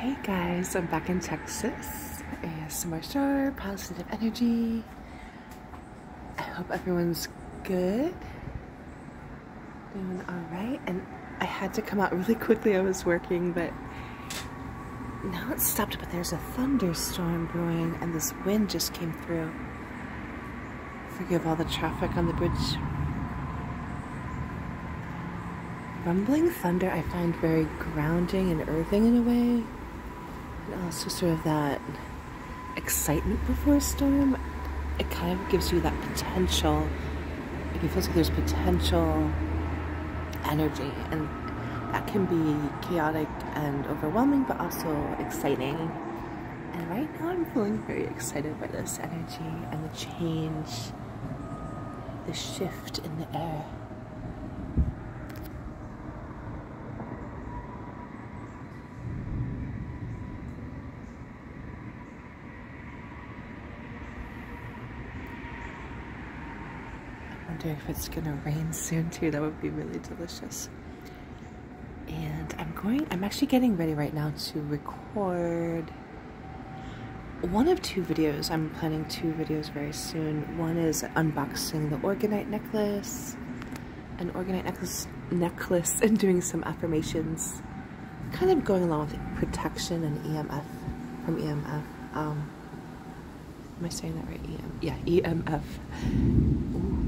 Hey guys, I'm back in Texas. ASMR Char, positive energy. I hope everyone's good. Doing alright. And I had to come out really quickly. I was working, but now it's stopped. But there's a thunderstorm brewing, and this wind just came through. Forgive all the traffic on the bridge. Rumbling thunder I find very grounding and earthing in a way. Uh, also sort of that excitement before a storm. It kind of gives you that potential. Like it feels like there's potential energy and that can be chaotic and overwhelming but also exciting. And right now I'm feeling very excited by this energy and the change, the shift in the air. Wondering if it's gonna rain soon too. That would be really delicious. And I'm going, I'm actually getting ready right now to record one of two videos. I'm planning two videos very soon. One is unboxing the Orgonite necklace, an Orgonite necklace, necklace and doing some affirmations, kind of going along with protection and EMF from EMF. Um, am I saying that right? EM, yeah, EMF. Ooh.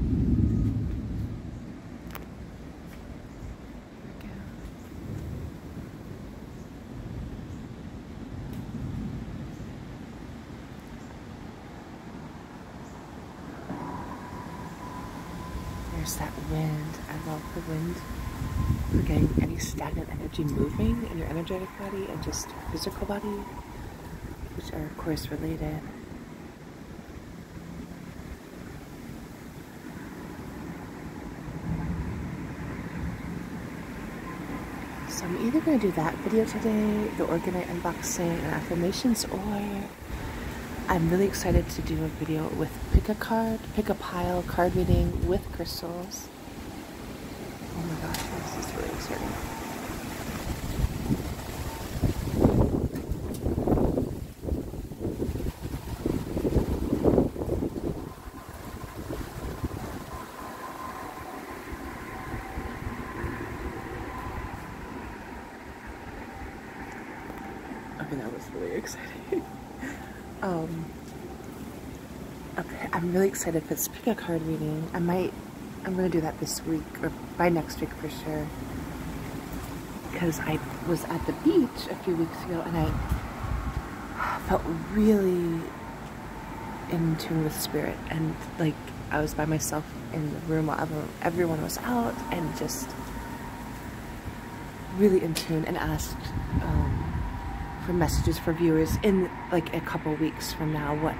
There's that wind. I love the wind for getting any stagnant energy moving in your energetic body and just physical body, which are of course related. So I'm either going to do that video today, the Orgonite unboxing and affirmations, or I'm really excited to do a video with pick a card, pick a pile card reading with crystals. Oh my gosh, this is really exciting. Okay, that was really exciting. Um, okay, I'm really excited for this pick a card reading. I might, I'm gonna do that this week or by next week for sure. Because I was at the beach a few weeks ago and I felt really in tune with spirit and like I was by myself in the room while everyone was out and just really in tune and asked um, for messages for viewers in like a couple weeks from now what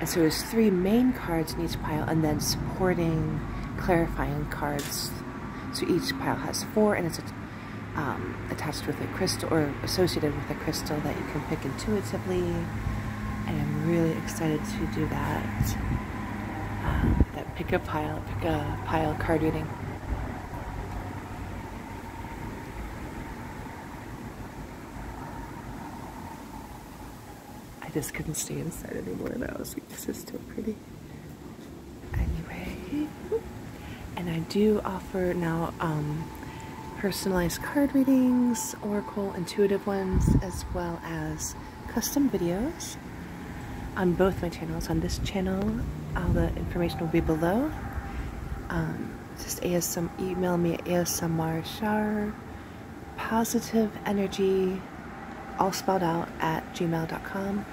and so there's three main cards in each pile and then supporting clarifying cards. So each pile has four and it's um, attached with a crystal or associated with a crystal that you can pick intuitively. And I'm really excited to do that. Um, that pick a pile pick a pile card reading I just couldn't stay inside anymore and was this is so pretty. Anyway, and I do offer now um, personalized card readings, oracle, intuitive ones, as well as custom videos on both my channels. On this channel, all the information will be below. Um, just ASM, email me at asmrchar, positive energy, all spelled out at gmail.com.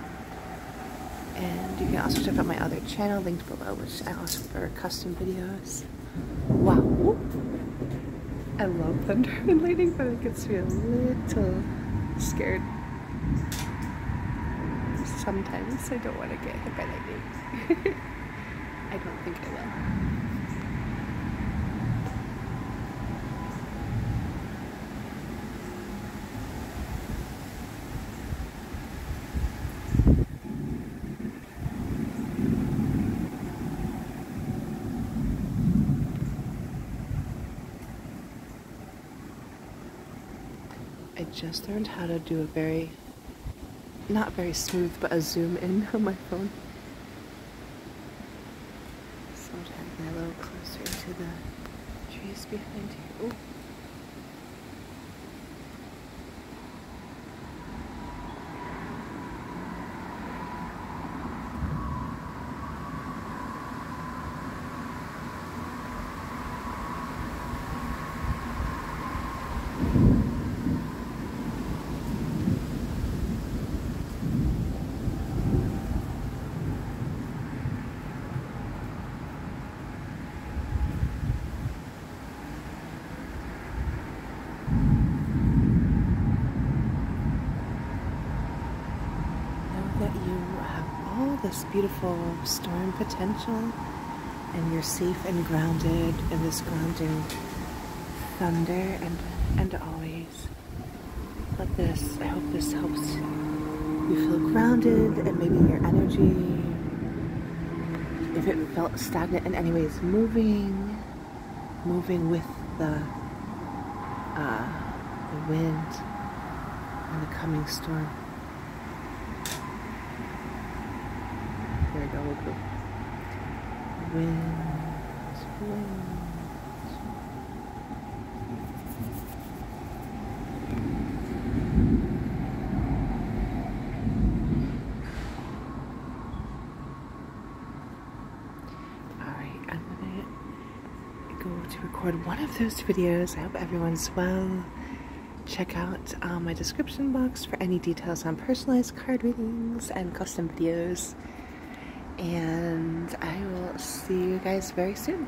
And you can also check out my other channel linked below, which I also for custom videos. Wow. I love thunder and lightning, but it gets me a little scared. Sometimes I don't want to get hit by lightning. I don't think I will. I just learned how to do a very not very smooth, but a zoom in on my phone. So I'm a little closer to the trees behind you. Ooh. that you have all this beautiful storm potential and you're safe and grounded in this grounding thunder and and always. Let this i hope this helps you feel grounded and maybe your energy if it felt stagnant in any ways moving moving with the uh, the wind and the coming storm There we go, we'll go. Wind, wind. Alright, I'm gonna go to record one of those videos. I hope everyone's well. Check out um, my description box for any details on personalized card readings and custom videos. And I will see you guys very soon.